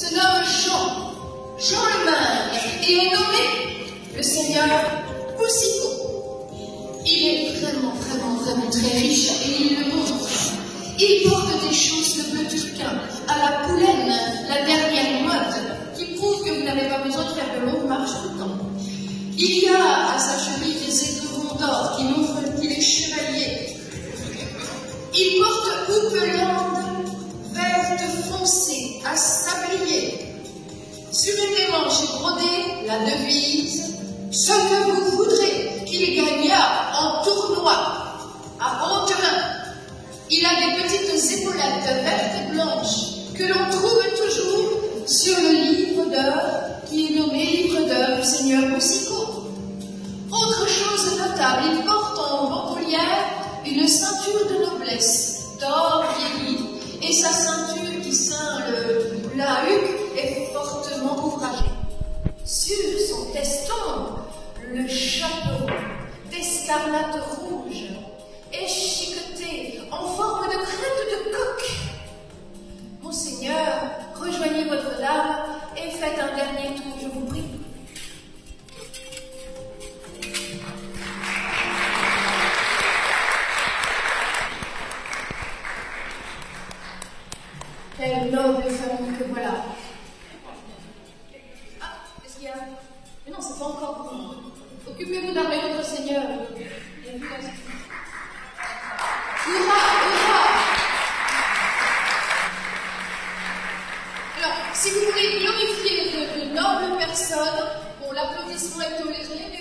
se nomme Jean, Jean le Mingue, et est nommé le Seigneur Poussico. Il est vraiment, vraiment, vraiment très riche et il le montre. Il porte des choses de bleu turquin à la poulaine, la dernière mode, qui prouve que vous n'avez pas besoin de faire de longues marches tout le temps. Il y a à sa cheville des éperons d'or qui montrent qu'il est chevalier. Il porte houppelande verte foncée sablier. Manches est brodée la devise Ce que vous voudrez qu'il gagna en tournoi à Bonterin. Il a des petites épaulettes vertes et blanches que l'on trouve toujours sur le livre d'heures qui est nommé livre d'heures du Seigneur Boussicot. Autre chose notable, il porte en bandoulière une ceinture de d'escarlate rouge chicoté en forme de crête de coq. Monseigneur, rejoignez votre dame et faites un dernier tour, je vous prie. Quelle noble famille que voilà. Ah, qu'est-ce qu'il y a Mais non, c'est pas encore vous. Occupez-vous d'armer votre Seigneur. Hurrah, hurrah Alors, si vous voulez glorifier de, nobles personnes, bon, l'applaudissement est toléré,